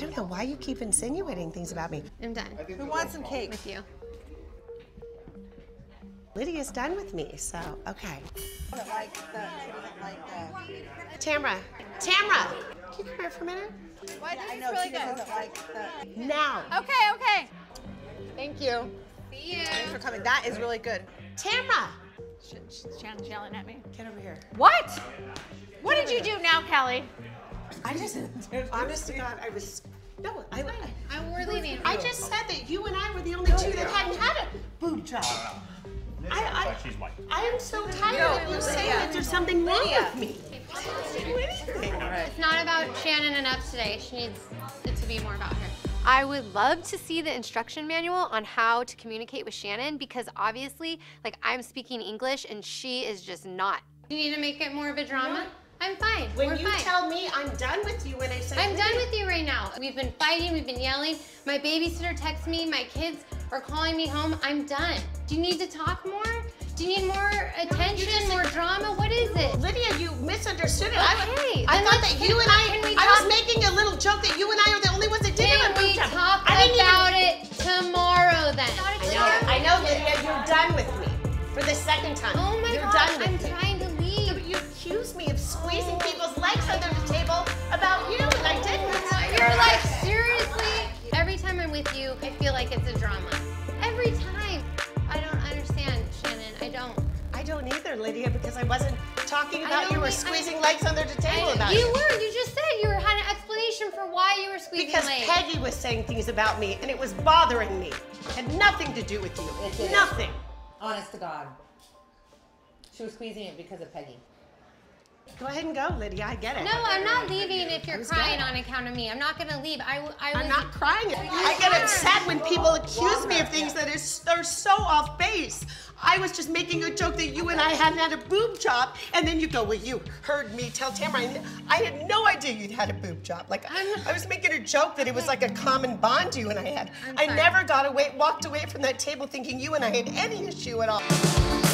don't know why you keep insinuating things about me. I'm done Who wants some cake? with you. Lydia's done with me, so okay. Like the, like the. Tamra, Tamra, can you come here for a minute? Why I this know is really good. like the. Now. Okay, okay. Thank you. See you. Thanks for coming. That is really good. Tamra, Sh- sh- Shannon's yelling at me. get over here. What? What did you do now, Kelly? I just, honest to God, I was, no, I, I, we're leaving. I just said that you and I were the only two that hadn't had a boob job. I, I, She's white. I am so tired of you saying that there's something wrong with me. I didn't do anything. It's not about Shannon and enough today. She needs it to be more about her. I would love to see the instruction manual on how to communicate with Shannon because obviously, like, I'm speaking English and she is just not. You need to make it more of a drama? I'm fine. When We're you fine. tell me I'm done with you when I say I'm done with you right now. We've been fighting, we've been yelling. My babysitter texts me, my kids are calling me home. I'm done. Do you need to talk more? Do you need more attention, more drama? What is it? Lydia, you misunderstood it. Okay, I, I thought that you and I, can we I was making a little joke that you and I are the only ones that didn't have Can a we talk I didn't about even, it tomorrow then? I know, I know, Lydia, you're done with me for the second time. Oh my you're gosh, done with I'm me. Like it's a drama. Every time. I don't understand, Shannon. I don't. I don't either, Lydia, because I wasn't talking about you don't were think- I- squeezing legs under the table I- about you it. were. You just said you were had an explanation for why you were squeezing Because legs. Peggy was saying things about me, and it was bothering me. It had nothing to do with you. It did. Nothing. Honest to God. She was squeezing it because of Peggy. Go ahead and go, Lydia. I get it. No, I'm not leaving if you're crying good. on account of me. I'm not gonna leave. i'm was. not crying. I get upset when people accuse me of things that is are so off base. I was just making a joke that you and I hadn't had a boob job, and then you go, "Well, you heard me tell Tamara." I, I had no idea you'd had a boob job. Like I'm- was making a joke that it was like a common bond you and I had. I never got away, walked away from that table thinking you and I had any issue at all.